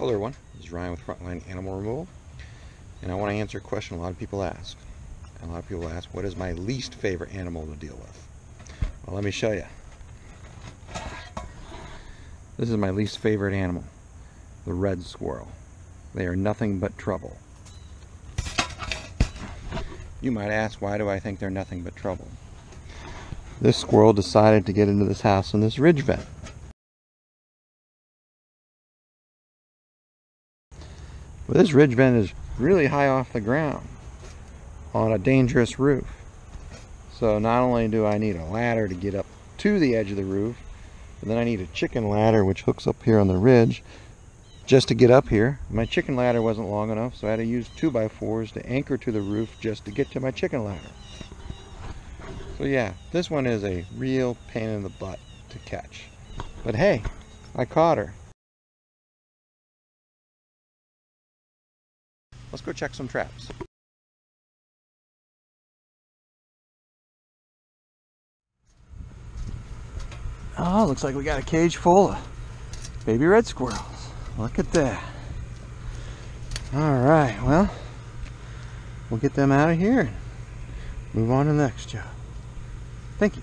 Hello everyone, this is Ryan with Frontline Animal Removal and I want to answer a question a lot of people ask. A lot of people ask, what is my least favorite animal to deal with? Well, let me show you. This is my least favorite animal, the red squirrel. They are nothing but trouble. You might ask, why do I think they're nothing but trouble? This squirrel decided to get into this house in this ridge vent. This ridge vent is really high off the ground on a dangerous roof. So not only do I need a ladder to get up to the edge of the roof, but then I need a chicken ladder which hooks up here on the ridge just to get up here. My chicken ladder wasn't long enough, so I had to use 2x4s to anchor to the roof just to get to my chicken ladder. So yeah, this one is a real pain in the butt to catch. But hey, I caught her. Let's go check some traps. Oh, looks like we got a cage full of baby red squirrels. Look at that. All right, well, we'll get them out of here and move on to the next job. Thank you.